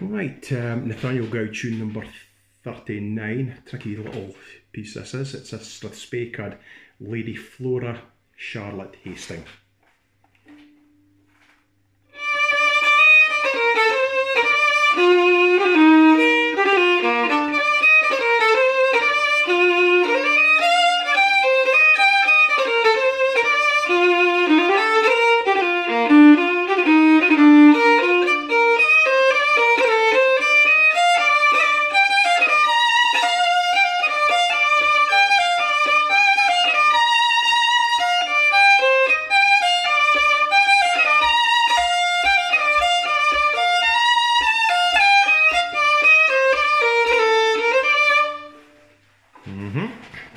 Right, um, Nathaniel Gow tune number 39. Tricky little piece this is. It's a Strathspey card, Lady Flora Charlotte Hastings. Mm-hmm.